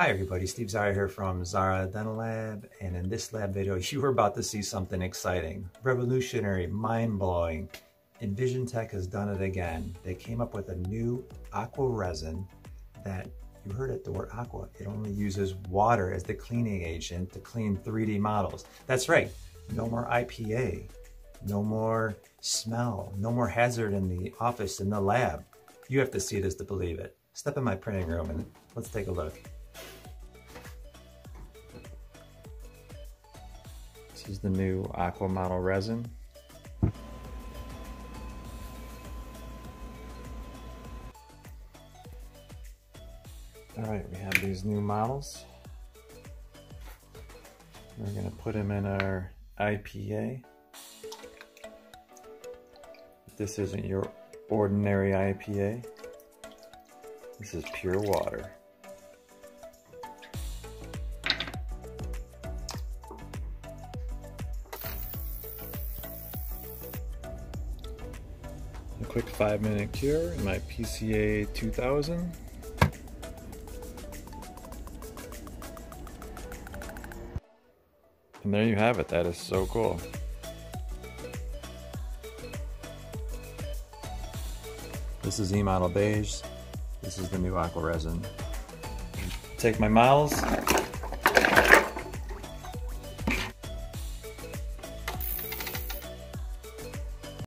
Hi everybody, Steve Szara here from Szara Dental Lab, and in this lab video you are about to see something exciting, revolutionary, mind-blowing. Envisiontec has done it again. They came up with a new aqua resin that, you heard it, the word aqua, it only uses water as the cleaning agent to clean 3D models. That's right, no more IPA, no more smell, no more hazard in the office, in the lab. You have to see this to believe it. Step in my printing room and let's take a look. This is the new Aqua Model resin. All right, we have these new models. We're gonna put them in our IPA. This isn't your ordinary IPA. This is pure water. Quick five minute cure in my PCA 2000. And there you have it, that is so cool. This is E-Model Beige. This is the new Aqua Resin. Take my models,